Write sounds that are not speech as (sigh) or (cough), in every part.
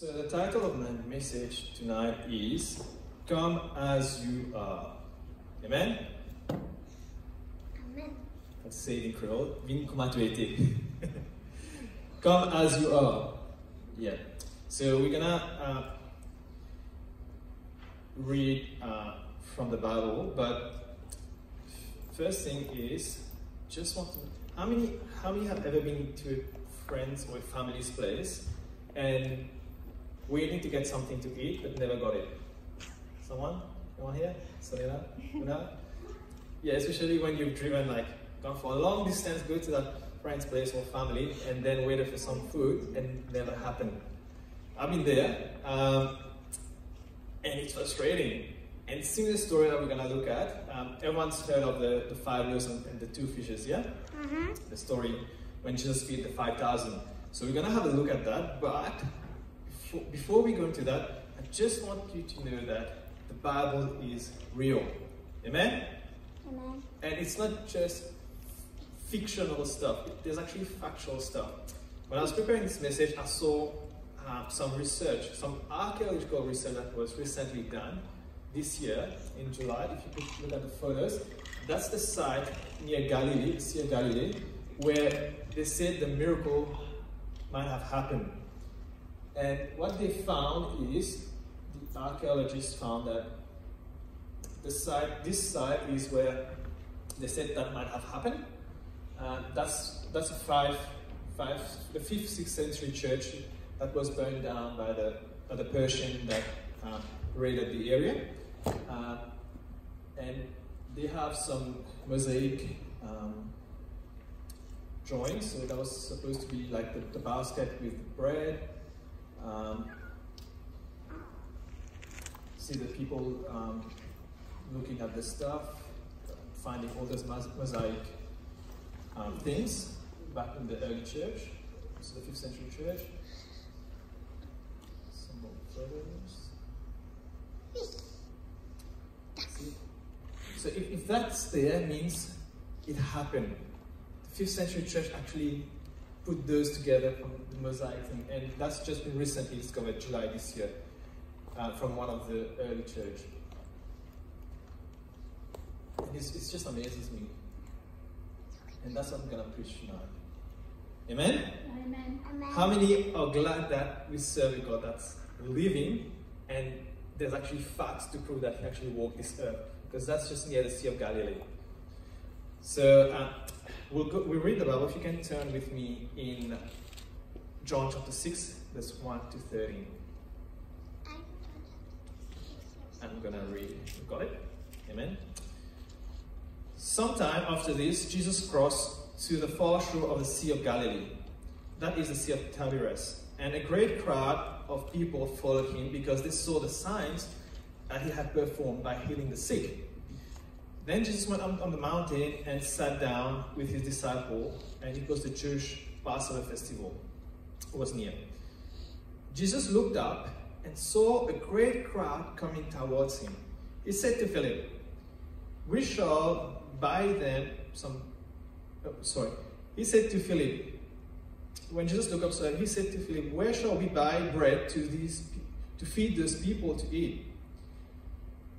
So the title of my message tonight is Come as You Are. Amen? Amen. Let's say it in Creole. Vin. (laughs) Come as you are. Yeah. So we're gonna uh, read uh, from the Bible, but first thing is just want to how many how many have ever been to a friend's or a family's place and waiting to get something to eat but never got it? Someone? Anyone here? Selena? Una? Yeah, especially when you've driven like gone for a long distance, go to that friend's place or family, and then waited for some food and never happened. I've been there, um, and it's frustrating. And similar story that we're gonna look at. Um, everyone's heard of the, the five loaves and, and the two fishes, yeah? Mm-hmm. The story when Jesus feed the five thousand. So we're gonna have a look at that. But before, before we go into that, I just want you to know that the Bible is real. Amen. Amen. And it's not just fictional stuff, there's actually factual stuff. When I was preparing this message, I saw uh, some research, some archaeological research that was recently done this year in July. If you could look at the photos, that's the site near Galilee, Sea of Galilee, where they said the miracle might have happened. And what they found is the archaeologists found that the site, this site is where they said that might have happened. Uh, that's that's a five, five, the fifth, sixth century church that was burned down by the by the Persian that um, raided the area, uh, and they have some mosaic um, drawings. So that was supposed to be like the, the basket with the bread. Um, see the people um, looking at the stuff, finding all those mosaic um, things back in the early church, so the fifth century church. Some more photos. So if, if that's there, means it happened. The fifth century church actually put those together from the mosaic thing, and that's just been recently discovered, July this year, uh, from one of the early church. And it's, it's just amazes me. And that's what I'm going to preach tonight. Amen? Amen. Amen. How many are glad that we serve a God that's living and there's actually facts to prove that He actually walked this earth? Because that's just near the Sea of Galilee. So uh, we'll, go, we'll read the Bible. If you can turn with me in John chapter 6, verse 1 to 13. I'm going to read. You got it? Amen. Sometime after this, Jesus crossed to the far shore of the Sea of Galilee. That is the Sea of Tiberias. And a great crowd of people followed him because they saw the signs that he had performed by healing the sick. Then Jesus went up on the mountain and sat down with his disciple, and it was the Jewish Passover festival. It was near. Jesus looked up and saw a great crowd coming towards him. He said to Philip, We shall buy them some. Oh, sorry. He said to Philip, when Jesus looked up, he said to Philip, Where shall we buy bread to these to feed those people to eat?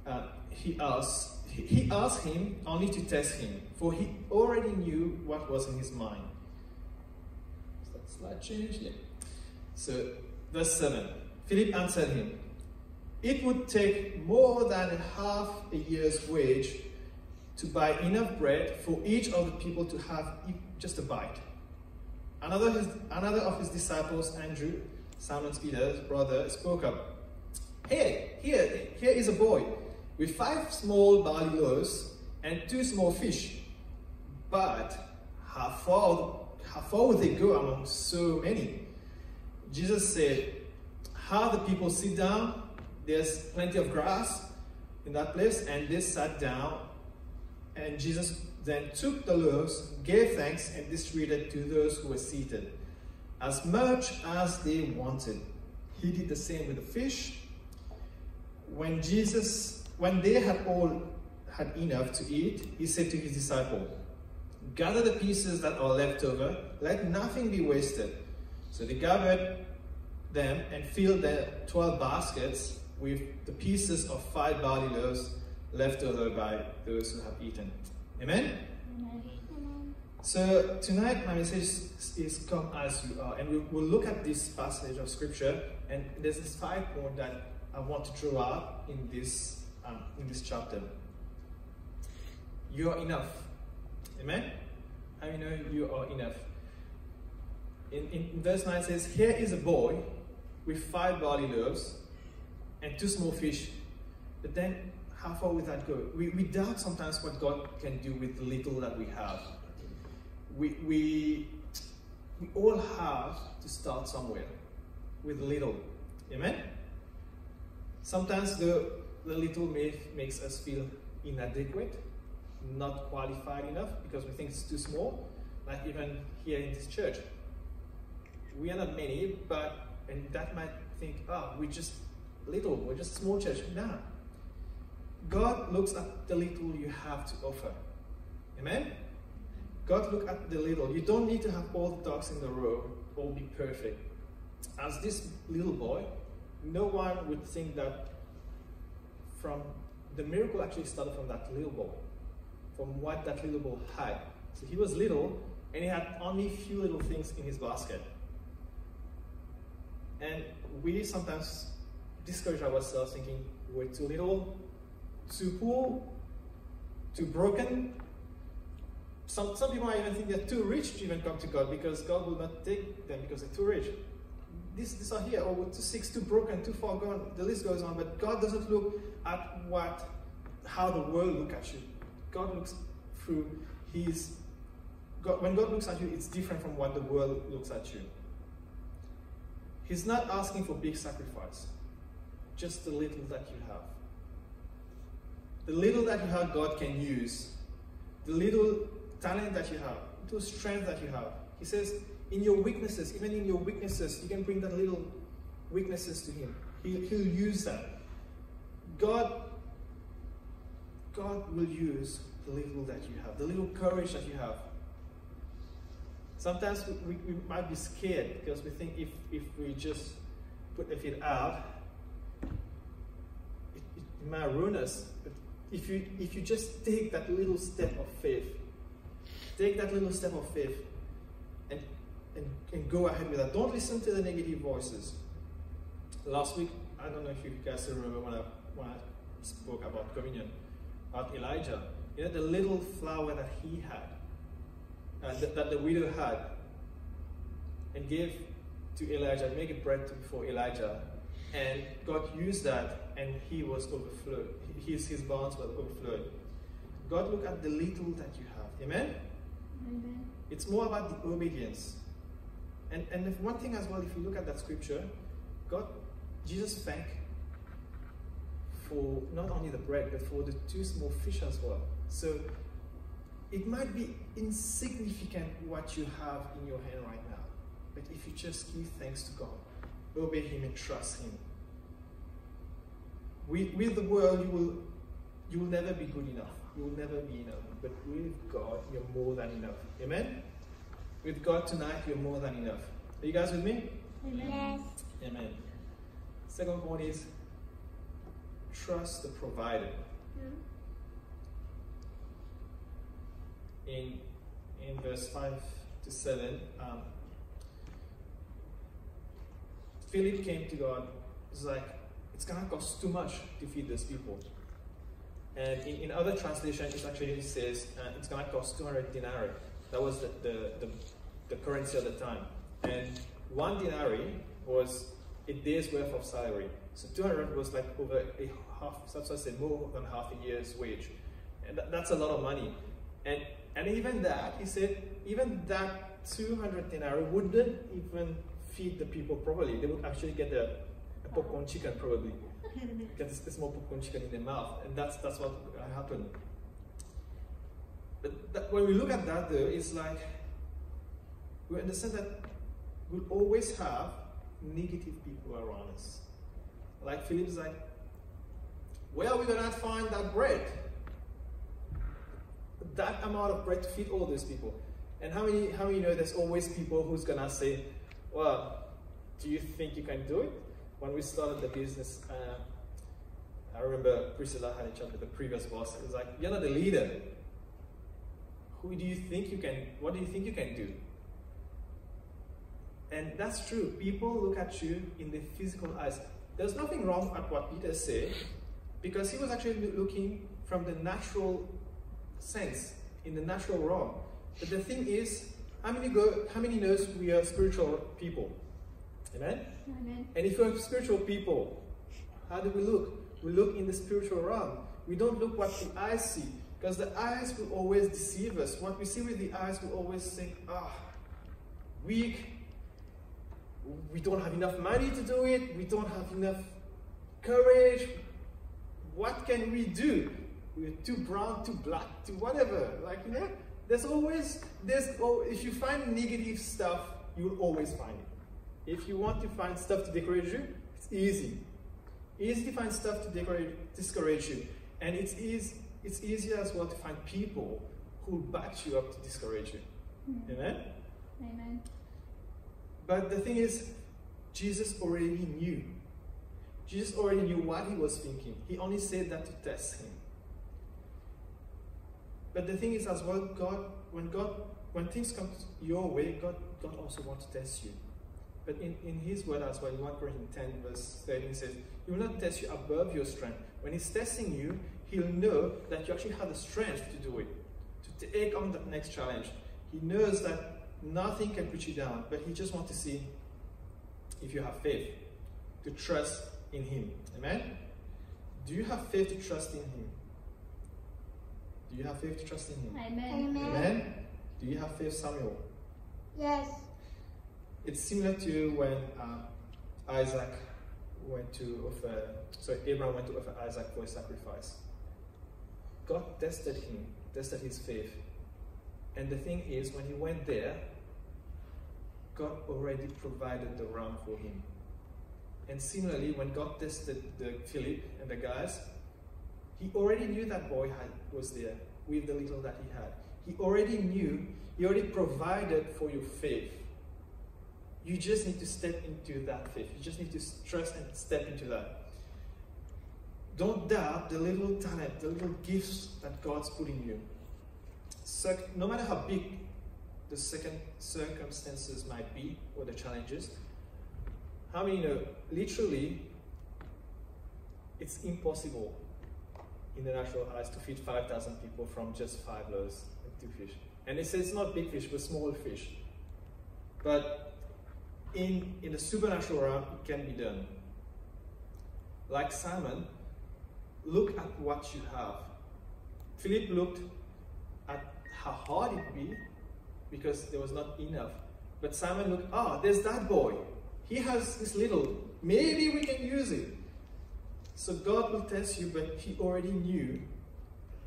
Uh, he asked. He, asked him only to test him, for he already knew what was in his mind. Is that slide change? Yeah. So, verse 7. Philip answered him, It would take more than half a year's wage to buy enough bread for each of the people to have just a bite. Another, his, another of his disciples, Andrew, Simon Peter's brother, spoke up. Hey, here, here is a boy with five small barley loaves and two small fish. But how far, how far would they go among so many? Jesus said, Have the people sit down. There's plenty of grass in that place. And they sat down. And Jesus then took the loaves, gave thanks, and distributed to those who were seated, as much as they wanted. He did the same with the fish. When Jesus, when they had all had enough to eat, he said to his disciple, Gather the pieces that are left over, let nothing be wasted. So they gathered them and filled their 12 baskets with the pieces of five barley loaves left over by those who have eaten. Amen? So tonight my message is come as you are, and we'll, we'll, look at this passage of scripture, and there's this five point that I want to draw out in this um, in this chapter. You are enough, amen. I know you are enough. In, in, verse nine says, "Here is a boy with five barley loaves and two small fish." But then, how far would that go? We, we doubt sometimes what God can do with the little that we have we, we, we all have to start somewhere with little. Amen? Sometimes the, the little makes us feel inadequate, not qualified enough because we think it's too small, like even here in this church. We are not many, but, and that might think, ah, oh, we're just little, we're just small church. No. God looks at the little you have to offer. Amen? God look at the little. You don't need to have all the ducks in the row or be perfect. As this little boy, no one would think that from the miracle actually started from that little boy, from what that little boy had. So he was little and he had only few little things in his basket. And we sometimes discourage ourselves thinking we're too little, too poor, too broken, some, some people might even think they're too rich to even come to God because God will not take them because they're too rich. These, these are here, or oh, too sick, too broken, too far gone. The list goes on, but God doesn't look at what, how the world look at you. God looks through His. God, when God looks at you, it's different from what the world looks at you. He's not asking for big sacrifice, just the little that you have. The little that you have, God can use. The little talent that you have, the strength that you have. He says, in your weaknesses, even in your weaknesses, you can bring that little weaknesses to Him. He'll, he'll use that. God, God will use the little that you have, the little courage that you have. Sometimes we, we, we might be scared because we think if, if we just put a feet out, it, it might ruin us. But if you, if you just take that little step of faith, Take that little step of faith and, and, and go ahead with that. Don't listen to the negative voices. Last week, I don't know if you guys remember when I, when I spoke about communion, about Elijah. You know, the little flour that he had, uh, that, that the widow had, and gave to Elijah, make it bread for Elijah. And God used that, and he was overflowed. His, his barns were overflowed. God look at the little that you have. Amen? Amen. It's more about the obedience. And, and if one thing as well, if you look at that scripture, God, Jesus thanked for not only the bread, but for the two small fish as well. So it might be insignificant what you have in your hand right now. But if you just give thanks to God, obey Him and trust Him, with, with the world, you will, you will never be good enough. You will never be enough. But with God, you're more than enough. Amen? With God tonight, you're more than enough. Are you guys with me? Yes. Amen. Second point is trust the provider. Hmm? In in verse 5 to 7, um, Philip came to God. It's like, it's going to cost too much to feed these people. And in, in other translations, it actually says uh, it's going to cost 200 denarii. That was the, the, the, the, currency at the time. And one denarii was a day's worth of salary. So 200 was like over a half, that's what I said, more than half a year's wage. And that, that's a lot of money. And, and even that, he said, even that 200 denarii wouldn't even feed the people properly. They would actually get a, a popcorn chicken probably (laughs) get a small popcorn chicken in their mouth, and that's that's what happened. But that, when we look at that, though, it's like we understand that we'll always have negative people around us. Like Philip's like, where are we gonna find that bread? That amount of bread to feed all those people. And how many how many know there's always people who's gonna say, well, do you think you can do it? When we started the business, uh, I remember Priscilla had a chat with the previous boss. It was like, you're not the leader. Who do you think you can, what do you think you can do? And that's true. People look at you in the physical eyes. There's nothing wrong at what Peter said because he was actually looking from the natural sense, in the natural realm. But the thing is, how many go how many knows we are spiritual people? Amen? Amen. And if we're spiritual people, how do we look? We look in the spiritual realm. We don't look what the eyes see. Because the eyes will always deceive us. What we see with the eyes will always think, ah, weak. We don't have enough money to do it. We don't have enough courage. What can we do? We're too brown, too black, too whatever. Like, you know, there's always, there's, oh, if you find negative stuff, you will always find it. If you want to find stuff to discourage you, it's easy. Easy to find stuff to decorate, discourage you. And it's, easy, it's easier as well to find people who back you up to discourage you. Mm. Amen? Amen. But the thing is, Jesus already knew. Jesus already knew what he was thinking. He only said that to test him. But the thing is as well, God, when God, when things come your way, God, God also wants to test you. But in, in his word as well, in 1 Corinthians 10, verse 13 says, He will not test you above your strength. When he's testing you, he'll know that you actually have the strength to do it, to take on that next challenge. He knows that nothing can put you down, but he just wants to see if you have faith, to trust in him. Amen? Do you have faith to trust in him? Do you have faith to trust in him? Amen. Amen. Amen? Do you have faith, Samuel? Yes. It's similar to when uh, Isaac went to offer, sorry, Abraham went to offer Isaac for a sacrifice. God tested him, tested his faith. And the thing is, when he went there, God already provided the ram for him. And similarly, when God tested the Philip and the guys, he already knew that boy had, was there with the little that he had. He already knew, he already provided for your faith. You just need to step into that faith. You just need to trust and step into that. Don't doubt the little talent, the little gifts that God's put in you. No matter how big the second circumstances might be or the challenges, how many know literally it's impossible in the natural eyes to feed 5,000 people from just five loaves and two fish. And it says not big fish, but small fish. But in, in the supernatural realm, it can be done. Like Simon, look at what you have. Philip looked at how hard it be because there was not enough. But Simon looked, ah, there's that boy. He has this little. Maybe we can use it. So God will test you, but He already knew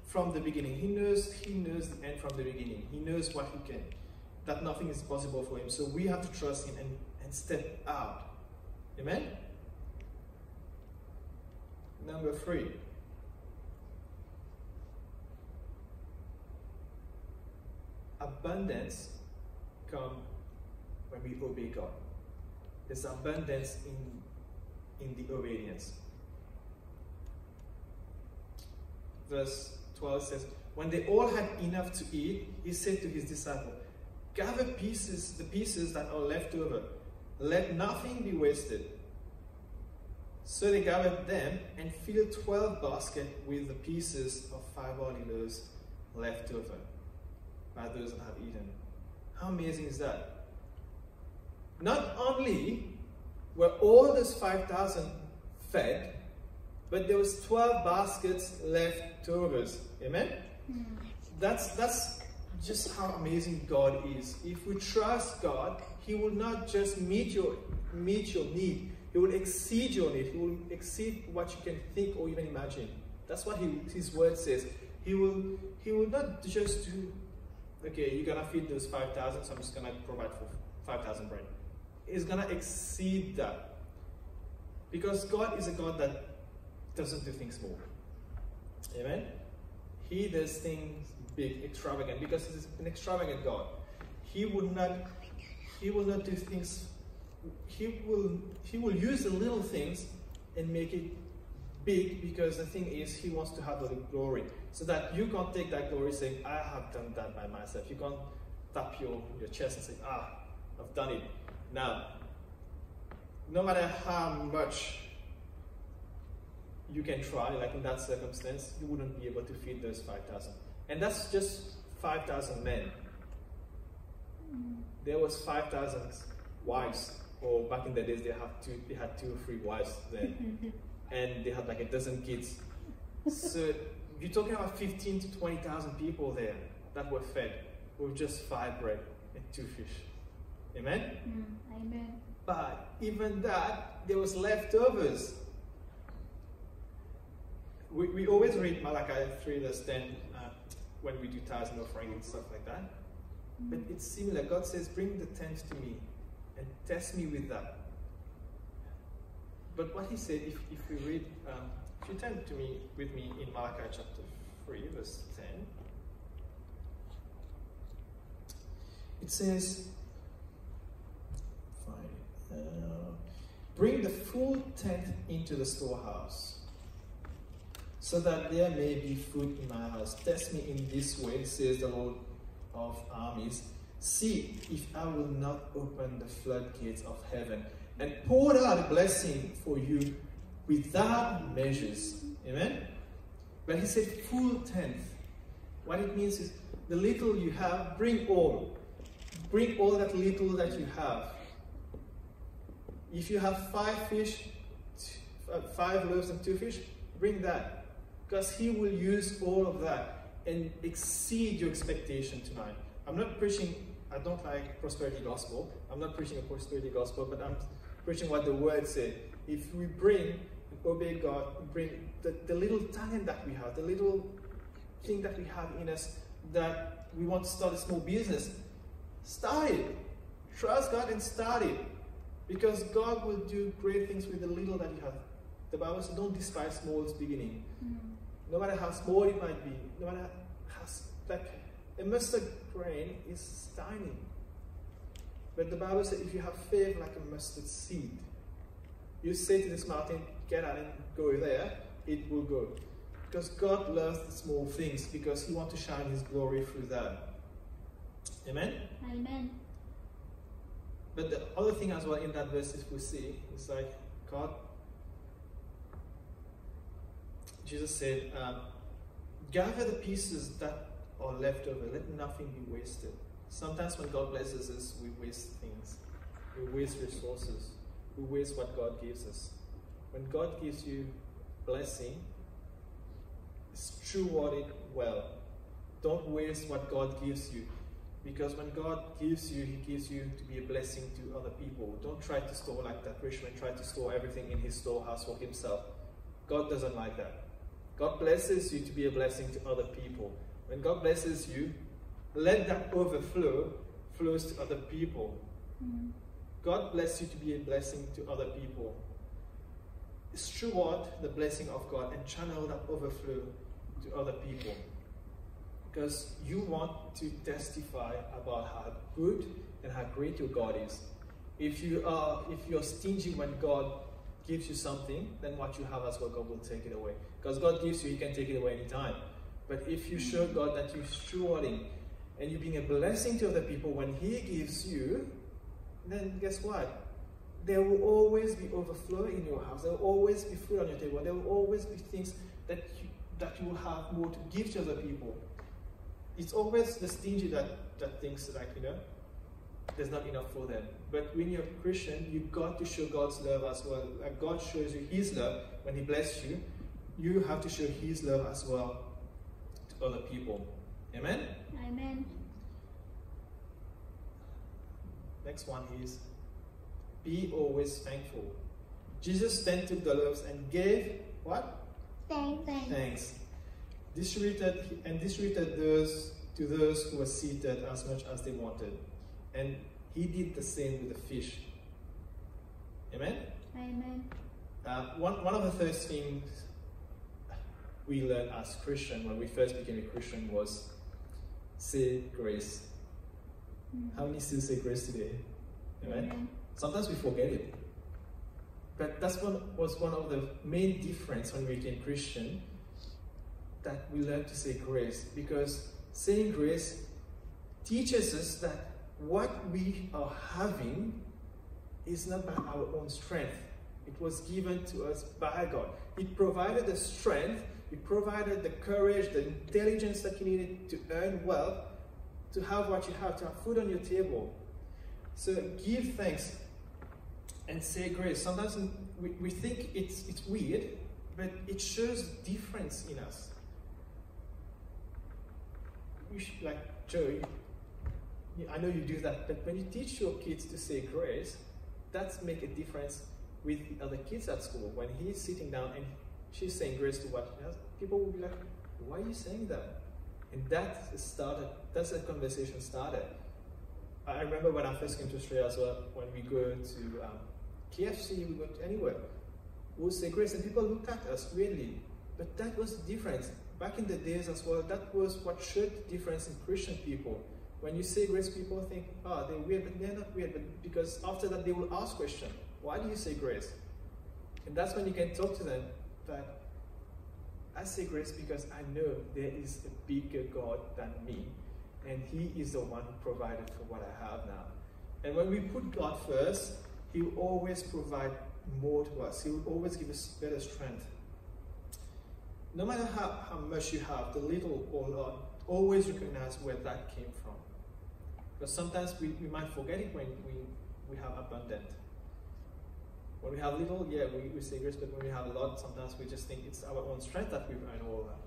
from the beginning. He knows He knows the end from the beginning. He knows what He can. That nothing is possible for Him. So we have to trust Him and, and step out. Amen? Number three. Abundance come when we obey God. There's abundance in, in the obedience. Verse 12 says, When they all had enough to eat, he said to his disciple, Gather pieces, the pieces that are left over. Let nothing be wasted. So they gathered them and filled twelve baskets with the pieces of five barley loaves left over by those that have eaten. How amazing is that? Not only were all those 5,000 fed, but there was 12 baskets left over. Amen? Hmm. That's, that's just how amazing God is. If we trust God, He will not just meet your, meet your need, He will exceed your need. He will exceed what you can think or even imagine. That's what he, His word says. He will, he will not just do, okay, you're going to feed those 5,000, so I'm just going to provide for 5,000 bread. He's going to exceed that. Because God is a God that doesn't do things small. Amen? He does things big, extravagant, because he's an extravagant God. He would not he will not do things he will he will use the little things and make it big because the thing is he wants to have the glory. So that you can't take that glory saying i have done that by myself. You can't tap your, your chest and say ah i've done it. Now no matter how much you can try like in that circumstance you wouldn't be able to feed those 5000 and that's just 5000 men. There was 5000 wives or back in the days they had two they had two or three wives then. (laughs) And they had like a dozen kids. So you're talking about 15 to 20,000 people there that were fed with just five bread and two fish. Amen? Mm, amen. but even that there was leftovers. We, we always read Malachi 3 verse 10 uh, when we do tithes and offering and stuff like that. But it's similar. God says, Bring the tenth to me and test me with that. But what he said, if, if we read, um, if you turn to me with me in Malachi chapter 3, verse 10, it says, fine, uh, Bring the full tenth into the storehouse, so that there may be food in my house. Test me in this way, says the Lord of armies, see if I will not open the floodgates of heaven and pour out a blessing for you without measures. Amen? But he said, full tenth. What it means is the little you have, bring all. Bring all that little that you have. If you have five fish, five loaves and two fish, bring that. Because he will use all of that and exceed your expectation tonight. I'm not preaching, I don't like prosperity gospel. I'm not preaching a prosperity gospel, but I'm preaching what the word said. If we bring obey God, bring the, the little talent that we have, the little thing that we have in us that we want to start a small business, start it. Trust God and start it. Because God will do great things with the little that you have. The Bible says, don't despise small's beginning Mm, no matter how small it might be, no matter how s- like mustard grain is tiny. But the Bible says if you have faith like a mustard seed, you say to this mountain, get out and go there, it will go. Because God loves the small things because He wants to shine His glory through that. Amen? amen. But the other thing as well in that verse is we see is like God. Jesus said, um, "Gather the pieces that are left over. Let nothing be wasted." Sometimes when God blesses us, we waste things. We waste resources. We waste what God gives us. When God gives you blessing, steward it well. Don't waste what God gives you. Because when God gives you, He gives you to be a blessing to other people. Don't try to store like that rich man tried to store everything in his storehouse for himself. God doesn't like that. God blesses you to be a blessing to other people. When God blesses you, let that overflow flows to other people. Mm, God bless you to be a blessing to other people. Steward the blessing of God and channel that overflow to other people. Because you want to testify about how good and how great your God is. If you are if you're stingy when God gives you something, then what you have as well, God will take it away. Because God gives you, He can take it away anytime. But if you show God that you're stewarding and you're being a blessing to other people when He gives you, then guess what? There will always be overflow in your house. There will always be food on your table. There will always be things that you, that you will have more to give to other people. It's always the stingy that, that thinks like, you know, there's not enough for them. But when you're a Christian, you've got to show God's love as well. Like God shows you His love when He blesses you. You have to show His love as well to other people. Amen? amen. Next one is be always thankful. Jesus then took the loaves and gave what? Thank, thank. Thanks. Distributed and distributed those to those who were seated as much as they wanted. And he did the same with the fish. Amen? Amen. Uh, one, one of the first things we learned as Christian when we first became a Christian was say grace. Mm, How many still say grace today? Amen? amen. Sometimes we forget it. But that's one was one of the main difference when we became Christian that we learned to say grace because saying grace teaches us that what we are having is not by our own strength. It was given to us by God. It provided the strength, He provided the courage, the intelligence that you needed to earn wealth, to have what you have, to have food on your table. So give thanks and say grace. Sometimes we, we think it's, it's weird, but it shows difference in us. You should, like Joe, you, I know you do that, but when you teach your kids to say grace, that's make a difference with the other kids at school. When he's sitting down and she's saying grace to what she has, people will be like, why are you saying that? And that started, that's a conversation started. I remember when I first came to Australia as well, when we go to um, KFC, we go to anywhere, we'll say grace, and people look at us weirdly. But that was the difference. Back in the days as well, that was what showed the difference in Christian people. When you say grace, people think, oh, they're weird, but they're not weird. But because after that, they will ask question, why do you say grace? And that's when you can talk to them that I say grace because I know there is a bigger God than me, and He is the one provided for what I have now. And when we put God first, He will always provide more to us. He will always give us better strength. No matter how, how much you have, the little or lot, always recognize where that came from. Because sometimes we, we might forget it when we, we have abundant. When we have little, yeah, we, we say grace, but when we have a lot, sometimes we just think it's our own strength that we've earned all that.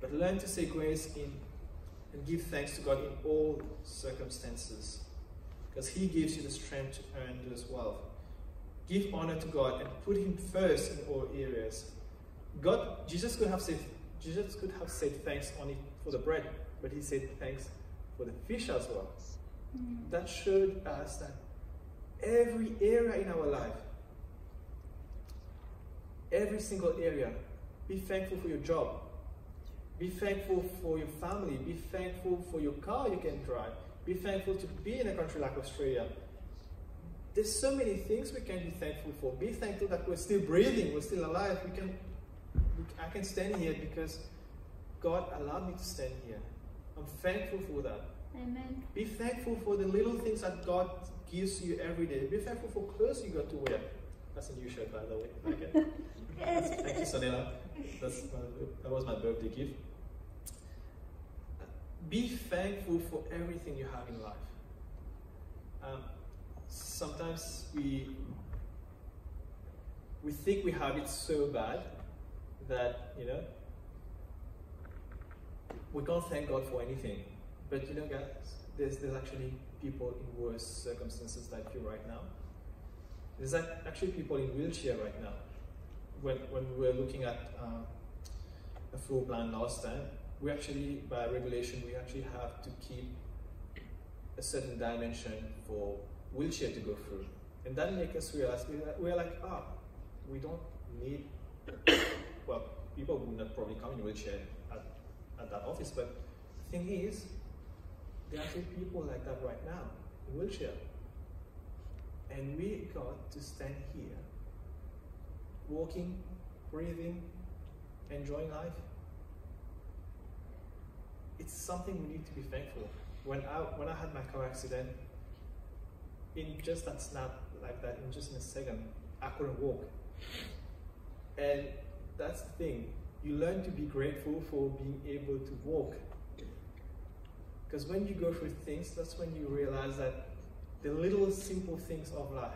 But learn to say grace in and give thanks to God in all circumstances. Because He gives you the strength to earn those wealth. Give honor to God and put Him first in all areas. God, Jesus could have said, Jesus could have said thanks only for the bread, but He said thanks for the fish as well. Mm. That showed us that every area in our life every single area. Be thankful for your job. Be thankful for your family. Be thankful for your car you can drive. Be thankful to be in a country like Australia. There's so many things we can be thankful for. Be thankful that we're still breathing, we're still alive. We can, I can stand here because God allowed me to stand here. I'm thankful for that. Amen. Be thankful for the little things that God gives you every day. Be thankful for clothes you got to wear. That's a new shirt, by the way. (laughs) Okay. Thank you, Sonela. That's that was my birthday gift. Be thankful for everything you have in life. Um, sometimes we we think we have it so bad that you know we can't thank God for anything. But you know, guys, there's there's actually people in worse circumstances like you right now. There's actually people in wheelchair right now. When, when we were looking at uh, a floor plan last time, we actually, by regulation, we actually have to keep a certain dimension for wheelchair to go through. And that makes us realize we're like, ah, we don't need, well, people would not probably come in wheelchair at, at that office, but the thing is, there are people like that right now in wheelchair. And we got to stand here, walking, breathing, enjoying life. It's something we need to be thankful. When I when I had my car accident, in just that snap like that, in just in a second, I couldn't walk. And that's the thing. You learn to be grateful for being able to walk. Because when you go through things, that's when you realize that the little simple things of life.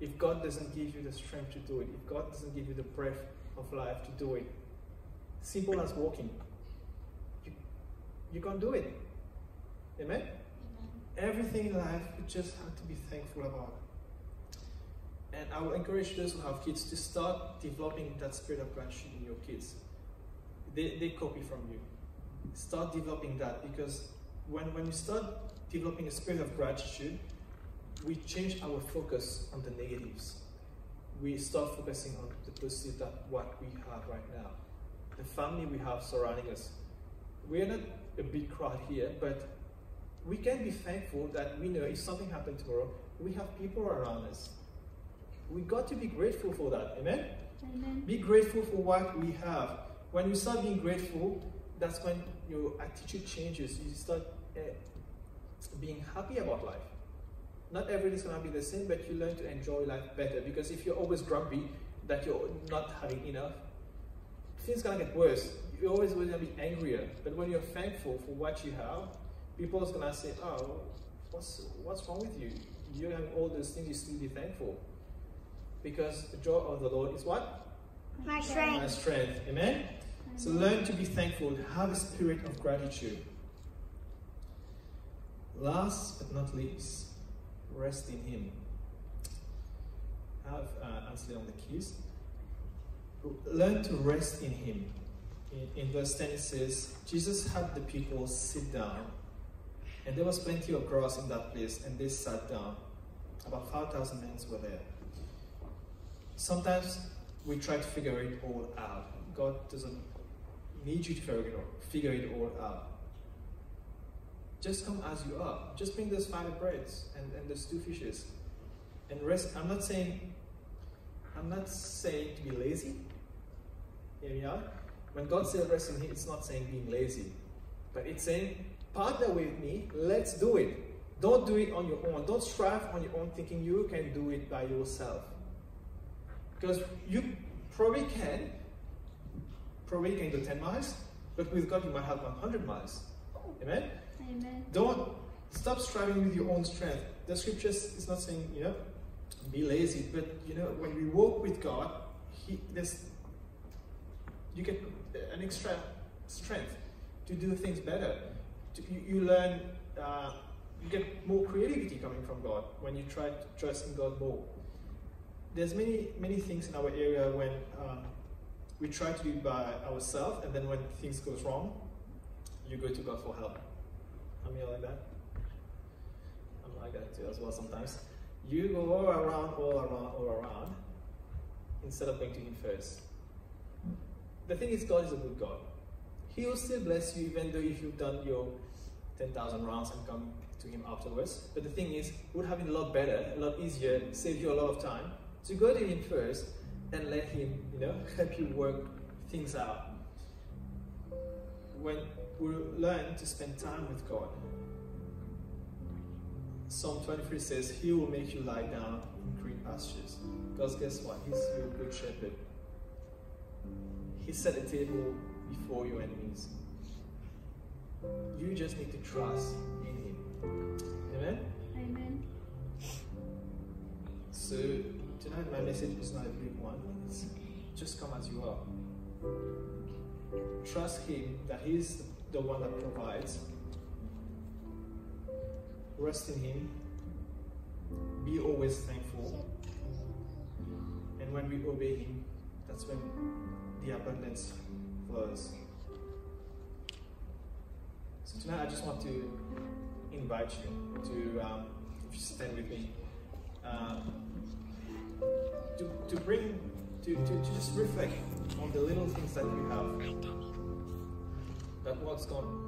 If God doesn't give you the strength to do it, if God doesn't give you the breath of life to do it, simple as walking, you, you can't do it. Amen? Amen? Everything in life, you just have to be thankful about. And I will encourage those who have kids to start developing that spirit of gratitude in your kids. They, they copy from you. Start developing that because when, when you start developing a spirit of gratitude, we change our focus on the negatives. We start focusing on the positive that what we have right now. The family we have surrounding us. We are not a big crowd here, but we can be thankful that we know if something happened tomorrow, we have people around us. We got to be grateful for that. Amen? Amen. Be grateful for what we have. When you start being grateful, that's when your attitude changes. You start uh, being happy about life. Not everything's gonna be the same, but you learn to enjoy life better. Because if you're always grumpy that you're not having enough, things gonna get worse. You're always gonna be angrier. But when you're thankful for what you have, people's gonna say, "Oh, what's what's wrong with you? You're having all those things. You still be thankful." Because the joy of the Lord is what? My strength. My strength. strength. Amen. So mm-hmm. learn to be thankful. Have a spirit of gratitude. Last but not least, rest in Him. Have uh, Ansley on the keys. Learn to rest in Him. In, in verse 10 it says, Jesus had the people sit down, and there was plenty of grass in that place, and they sat down. About 5,000 men were there. Sometimes we try to figure it all out. God doesn't need you to figure it all out. Just come as you are. Just bring those five breads and, and those two fishes. And rest. I'm not saying I'm not saying to be lazy. Here we are. When God says rest in Him, it's not saying being lazy. But it's saying, partner with me, let's do it. Don't do it on your own. Don't strive on your own thinking you can do it by yourself. Because you probably can. Probably can go 10 miles, but with God you might have 100 miles. Amen? Amen. Don't stop striving with your own strength. The scriptures is not saying, you know, be lazy, but you know, when we walk with God, He there's you get an extra strength to do things better. To, you, you learn, uh, you get more creativity coming from God when you try to trust in God more. There's many many things in our area when um, we try to do by ourselves, and then when things goes wrong, you go to God for help. I mean, like that. I'm like that too as well sometimes. You go all around, all around, all around, instead of going to Him first. The thing is, God is a good God. He will still bless you, even though if you've done your 10,000 rounds and come to Him afterwards. But the thing is, would have been a lot better, a lot easier, save you a lot of time to go to Him first and let Him, you know, (laughs) help you work things out. When we learn to spend time with God, Psalm 23 says, He will make you lie down in green pastures. Because guess what? He's your good shepherd. He set a table before your enemies. You just need to trust in Him. Amen? Amen. So, tonight my message is not a big one. It's just come as you are. Trust Him that He's the one that provides. Rest in Him. Be always thankful. And when we obey Him, that's when the abundance flows. So tonight I just want to invite you to, um, if you stand with me, um, to, to bring, to, to, to just reflect on the little things that you have. That what's gone